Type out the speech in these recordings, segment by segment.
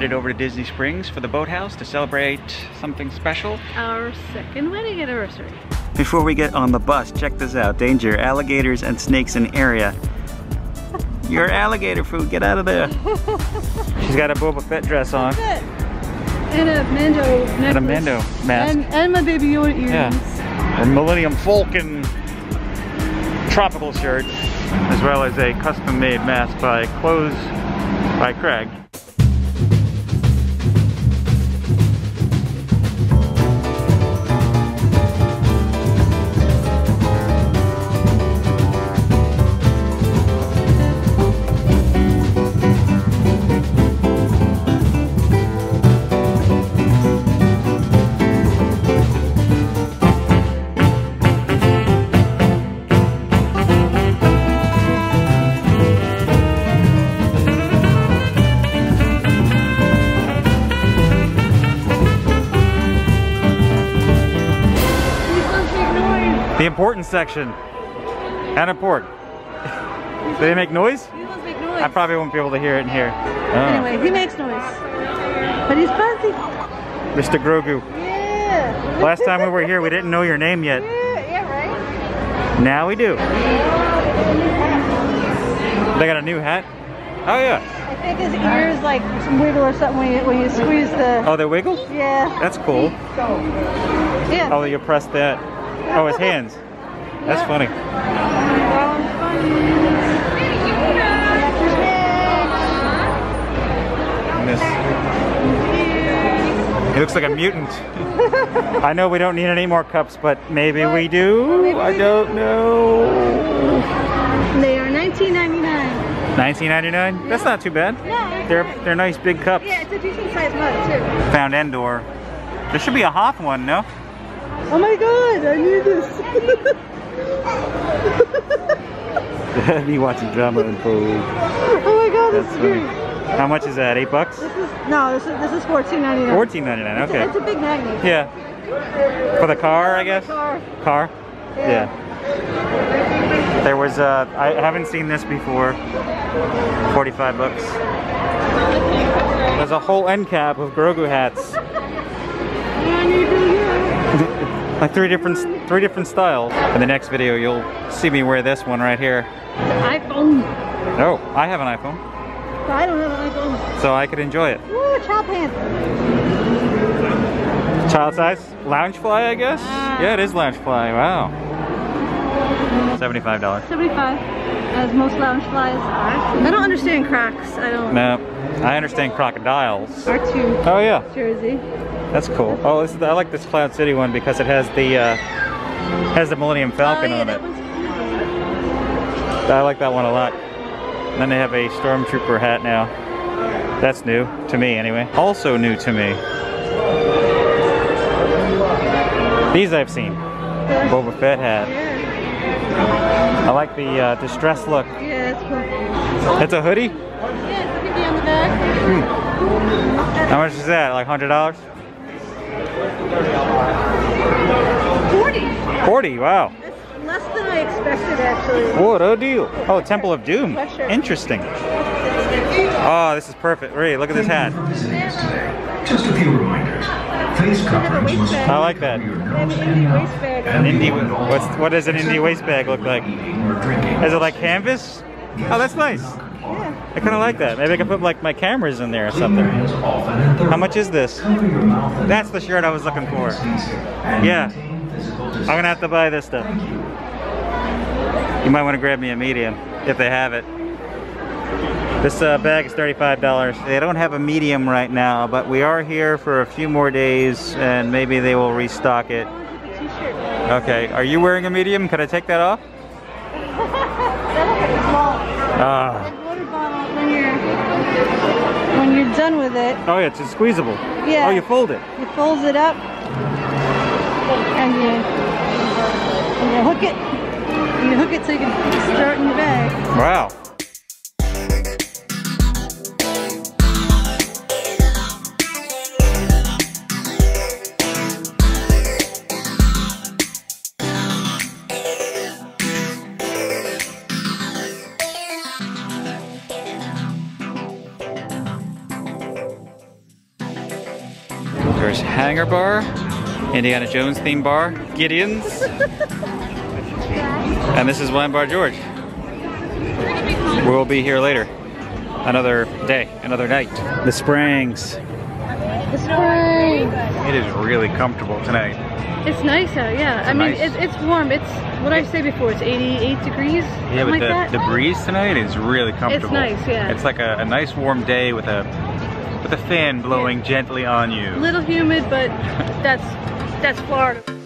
headed over to Disney Springs for the boathouse to celebrate something special. Our second wedding anniversary. Before we get on the bus, check this out. Danger, alligators and snakes in area. Your alligator food, get out of there. She's got a Boba Fett dress on. And a Mando necklace. And a Mando mask. And, and my baby Yoda earrings. Yeah. A Millennium Falcon tropical shirt, as well as a custom-made mask by Clothes by Craig. Important section. And import. Do they make noise? Make noise. I probably won't be able to hear it in here. Oh. Anyway, he makes noise. But he's fuzzy. Mr. Grogu. Yeah. Last time we were here, we didn't know your name yet. Yeah, yeah, right? Now we do. They got a new hat? Oh yeah. I think his ears like wiggle or something when you, when you squeeze the... Oh, they wiggle? Yeah. That's cool. Yeah. Oh, you press that. Oh, his hands. That's funny. Miss. He looks like a mutant. I know we don't need any more cups, but maybe we do. I don't know. They are 19.99. 19.99. That's not too bad. No, They're they're nice big cups. yeah, it's a decent sized mug too. Found Endor. There should be a Hoth one, no? Oh my god, I need this. Me watching drama unfold. oh my god, this That's great. How much is that? Eight bucks? This is no, this is this is 14.99. Fourteen ninety nine. It's a- Okay. It's a big magnet. Yeah. For the car, I guess. Car. Car. Yeah. Yeah. There was uh, I haven't seen this before. Forty-five bucks. There's a whole end cap of Grogu hats. I need to like three different three different styles. In the next video, you'll see me wear this one right here. iPhone. Oh, I have an iPhone, I don't have an iPhone. so I could enjoy it. Ooh, child pants. Child size Loungefly, I guess. Ah. Yeah, it is Loungefly. Wow. Seventy-five dollars. 75, as most Loungeflies are. I don't understand Crocs. I don't. No, I understand crocodiles. R2 Oh yeah, jersey. That's cool. Oh, this is, I like this Cloud City one because it has the uh, has the Millennium Falcon oh, yeah, on it. I like that one a lot. And then they have a Stormtrooper hat now. That's new to me anyway. Also new to me. These I've seen. Boba Fett hat. I like the uh, distressed look. Yeah, that's cool. It's a hoodie. Yeah, it's a hoodie on the back. How much is that? Like hundred dollars? 40. 40, wow. That's less than I expected, actually. What a deal. Oh, Temple of Doom. Pleasure. Interesting. Oh, this is perfect. Ray, look at this hat. Just a few reminders. Face coverings must. I like that. An indie waist bag. An indie, what's, what does an indie waist bag look like? Is it like canvas? Oh, that's nice. Yeah. I kind of like that. Maybe I can put like my cameras in there or something. Hands often and thoroughly. How much is this? Cover your mouth and That's the shirt I was looking for. Yeah. I'm gonna have to buy this stuff. You might want to grab me a medium if they have it. This uh, bag is $35. They don't have a medium right now, but we are here for a few more days and maybe they will restock it. Okay, are you wearing a medium? Can I take that off? That looks small. Ah. Like water bottle when you're when you're done with it, Oh yeah, it's squeezable. Yeah. Oh, you fold it. you fold it up and you and you hook it. You hook it so you can start in your bag. Wow. There's Hangar Bar, Indiana Jones theme bar, Gideon's, and this is Wine Bar George. We'll be here later. Another day, another night. The Springs. The spring. It is really comfortable tonight. It's nice out, yeah. I mean, nice- it's, it's warm. It's what I say before. It's 88 degrees. Yeah, but like the, that. the breeze tonight is really comfortable. It's nice, yeah. It's like a, a nice warm day with a with a fan blowing gently on you. A little humid, but that's that's Florida.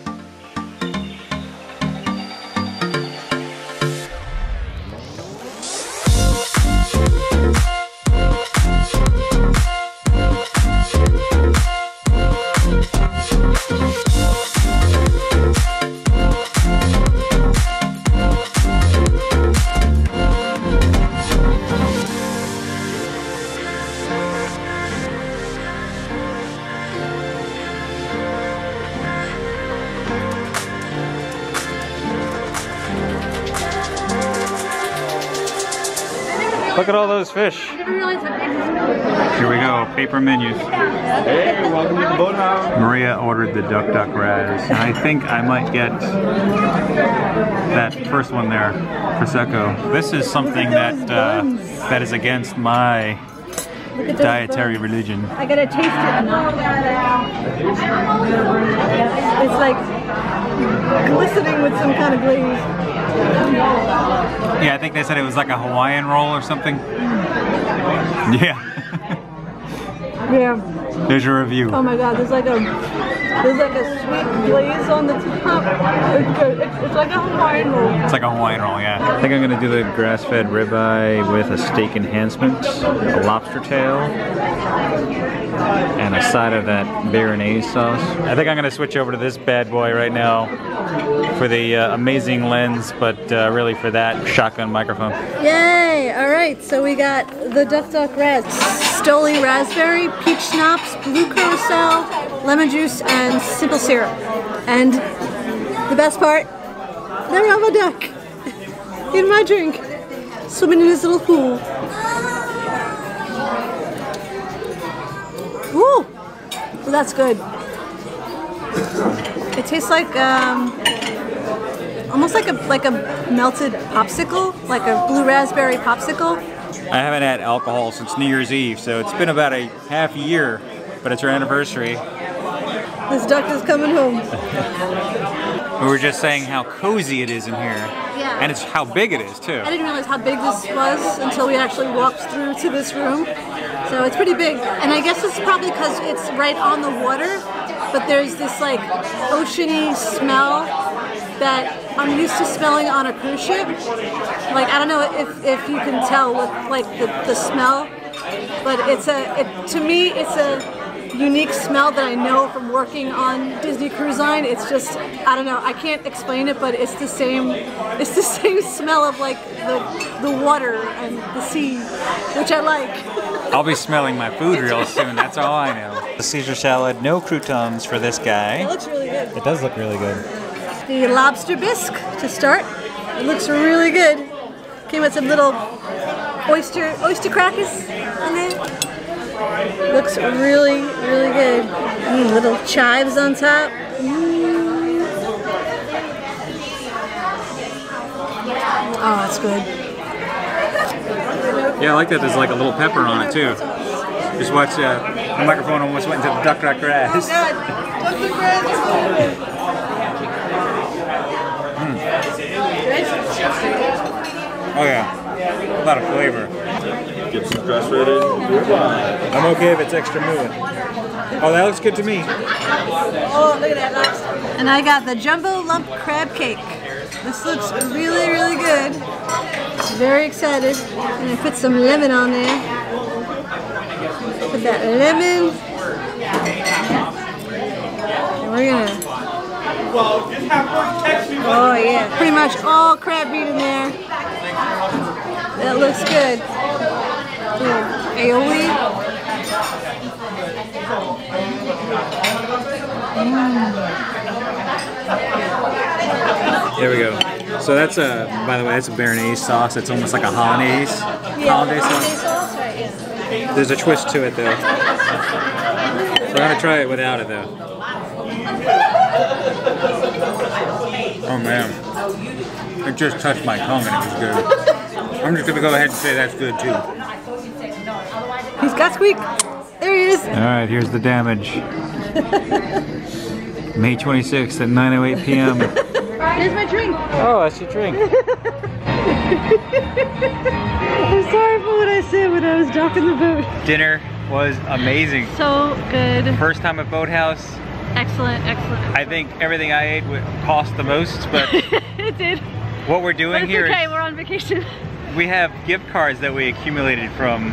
Look at all those fish. Here we go, paper menus. Hey, welcome to the boathouse. Maria ordered the duck duck razz, I think I might get that first one there, prosecco. This is something that uh, that is against my dietary religion. I gotta taste it. It's like glistening with some kind of glaze. Yeah, I think they said it was like a Hawaiian roll or something. Hmm. Yeah. Yeah. There's your review. Oh my god, there's like a there's like a sweet glaze on the top. It's good. It's, it's like a Hawaiian roll. It's like a Hawaiian roll, yeah. I think I'm gonna do the grass-fed ribeye with a steak enhancement, a lobster tail, and a side of that Béarnaise sauce. I think I'm gonna switch over to this bad boy right now for the uh, amazing lens, but uh, really for that shotgun microphone. Yay! All right, so we got the Duck Duck Red, Stoli Raspberry, Peach Schnapps, Blue Curacao, lemon juice, and simple syrup. And the best part, there I have a duck in my drink, swimming in his little pool. Woo! Well, that's good. It tastes like um, almost like a like a melted popsicle, like a blue raspberry popsicle. I haven't had alcohol since New Year's Eve, so it's been about a half year, but it's our anniversary. This duck is coming home. We were just saying how cozy it is in here. Yeah. And it's how big it is too. I didn't realize how big this was until we actually walked through to this room. So it's pretty big. And I guess it's probably because it's right on the water, but there's this like oceany smell that I'm used to smelling on a cruise ship. Like I don't know if, if you can tell with like the, the smell, but it's a it, to me it's a unique smell that I know from working on Disney Cruise Line. It's just I don't know. I can't explain it, but it's the same. It's the same smell of like the the water and the sea, which I like. I'll be smelling my food real soon, that's all I know. The Caesar salad, no croutons for this guy. It looks really good. It does look really good. The lobster bisque to start. It looks really good. Came with some little oyster oyster crackers on there. Looks really really good. Mm, little chives on top. Mm. Oh, that's good. Yeah, I like that there's like a little pepper on it too. Just watch uh, the microphone almost went into the duck duck razz. Oh yeah, a lot of flavor. Get some frustrated. Goodbye. I'm okay if it's extra moving. Oh, that looks good to me. Oh, look at that lobster. And I got the jumbo lump crab cake. This looks really, really good. Very excited. And I put some lemon on there. Put that lemon. And we're gonna. Oh yeah, pretty much all crab meat in there. That looks good. Aioli. There we go. So that's a, by the way, that's a Béarnaise sauce. It's almost like a hollandaise. Yeah, hollandaise hollandaise sauce. sauce, right? Yeah. There's a twist to it though. We're gonna try it without it though. Oh man. It just touched my tongue and it was good. I'm just gonna go ahead and say that's good too. Got squeak. There he is. Alright, here's the damage. May 26th at 9.08 p.m. Here's my drink. Oh, that's your drink. I'm sorry for what I said when I was docking the boat. Dinner was amazing. So good. First time at Boathouse. Excellent, excellent. I think everything I ate would cost the most, but it did. what we're But doing it's here is okay, we're on vacation. we have gift cards that we accumulated from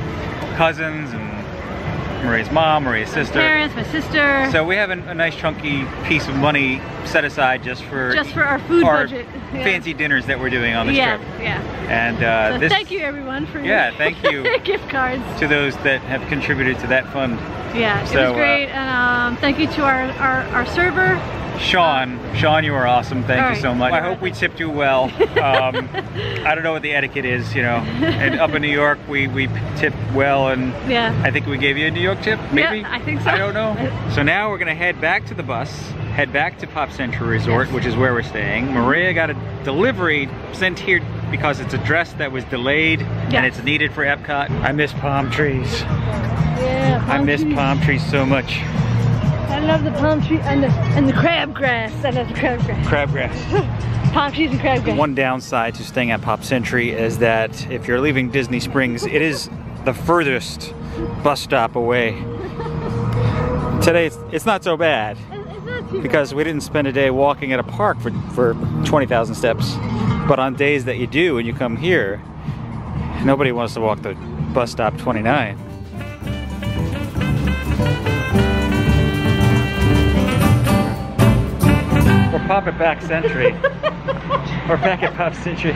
cousins and Marie's mom, Marie's sister. Parents, my sister. So we have a, a nice chunky piece of money set aside just for just for our food our budget. Yeah. fancy dinners that we're doing on this yeah, trip. yeah. And uh, So this thank you everyone for your Yeah, thank you. gift cards. to those that have contributed to that fund. Yeah, it So, uh, was great. and um, thank you to our, our, our server. Sean, Sean, you are awesome. Thank All you right. so much. I hope we tipped you well. Um, I don't know what the etiquette is, you know. And up in New York, we, we tip well, and Yeah. I think we gave you a New York tip, maybe? Yeah, I think so. I don't know. So now we're gonna head back to the bus, head back to Pop Century Resort, Yes. which is where we're staying. Maria got a delivery sent here because it's a dress that was delayed and it's needed for Epcot. I miss palm trees. Yeah, I miss palm trees so much. I love the palm tree and the and the crabgrass. I love the crabgrass. Crabgrass. Palm trees and crabgrass. One downside to staying at Pop Century is that if you're leaving Disney Springs, it is the furthest bus stop away. Today, it's, it's not so bad It's not too because we didn't spend a day walking at a park for, for 20,000 steps. But on days that you do and you come here, nobody wants to walk the bus stop 29. We're popping back Century. We're back at Pop Century.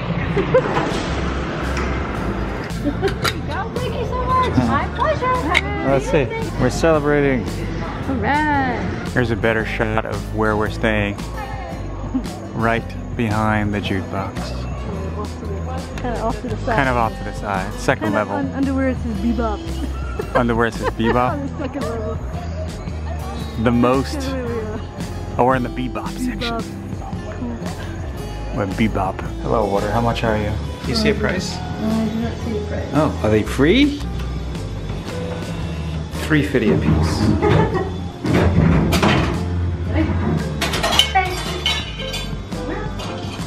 Thank you so much. Uh-huh. My pleasure. Let's see. We're celebrating. Here's a better shot of where we're staying. Right behind the jukebox. Kind of off to the side. Kind of off to the side. Second Kind of level. un- under where it says bebop. Under where it says bebop. the second level. The most. Oh, we're in the bebop section. Bebop. We're bebop. Hello, water. How much are you? Do you see a price? Oh, are they free? Three fifty a piece.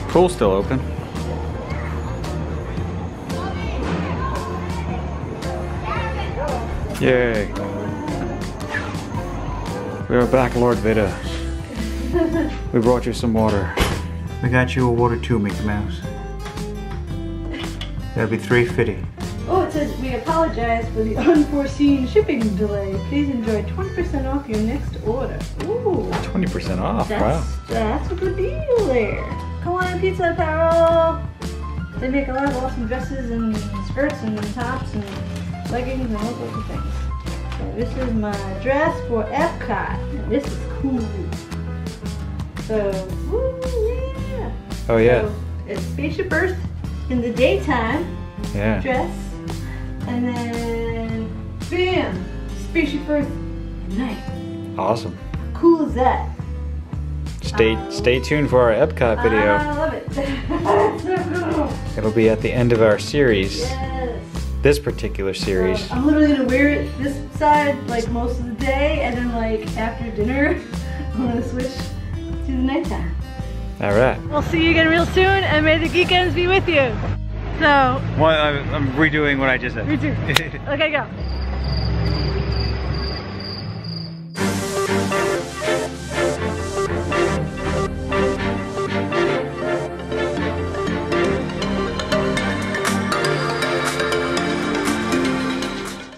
Pool's still open. Yay. We are back, Lord Vita. We brought you some water. We got you a water too, Mickey Mouse. That'll be 350. Oh, it says we apologize for the unforeseen shipping delay. Please enjoy 20% off your next order. Ooh, 20% off, that's wow. that's a good deal there. Hawaiian Pizza Apparel. They make a lot of awesome dresses and skirts and tops and leggings and all sorts of things. So this is my dress for Epcot. This is cool. So, woo, yeah. Oh yeah, So it's Spaceship Earth in the daytime yeah. dress, and then bam, Spaceship Earth at night. Awesome. Cool as that. Stay um, stay tuned for our Epcot video. I love it. so cool. It'll be at the end of our series. Yes. This particular series. I'm literally gonna wear it this side like most of the day, and then like after dinner, I'm gonna switch to the nighttime. All right. We'll see you again real soon, and may the Geekendz be with you. So, Well, I'm I'm redoing what I just said. Redo. Okay, go.